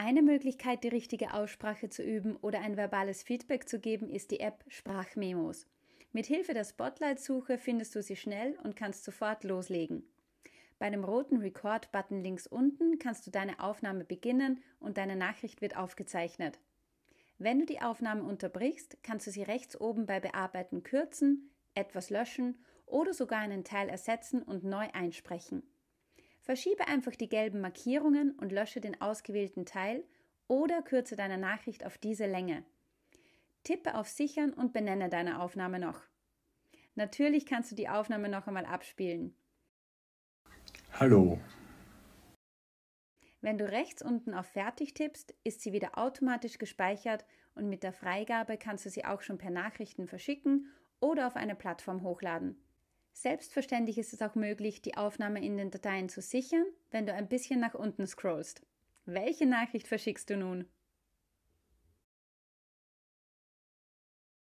Eine Möglichkeit, die richtige Aussprache zu üben oder ein verbales Feedback zu geben, ist die App Sprachmemos. Mit Hilfe der Spotlight-Suche findest du sie schnell und kannst sofort loslegen. Bei dem roten Record-Button links unten kannst du deine Aufnahme beginnen und deine Nachricht wird aufgezeichnet. Wenn du die Aufnahme unterbrichst, kannst du sie rechts oben bei Bearbeiten kürzen, etwas löschen oder sogar einen Teil ersetzen und neu einsprechen. Verschiebe einfach die gelben Markierungen und lösche den ausgewählten Teil oder kürze deine Nachricht auf diese Länge. Tippe auf Sichern und benenne deine Aufnahme noch. Natürlich kannst du die Aufnahme noch einmal abspielen. Hallo. Wenn du rechts unten auf Fertig tippst, ist sie wieder automatisch gespeichert und mit der Freigabe kannst du sie auch schon per Nachrichten verschicken oder auf eine Plattform hochladen. Selbstverständlich ist es auch möglich, die Aufnahme in den Dateien zu sichern, wenn du ein bisschen nach unten scrollst. Welche Nachricht verschickst du nun?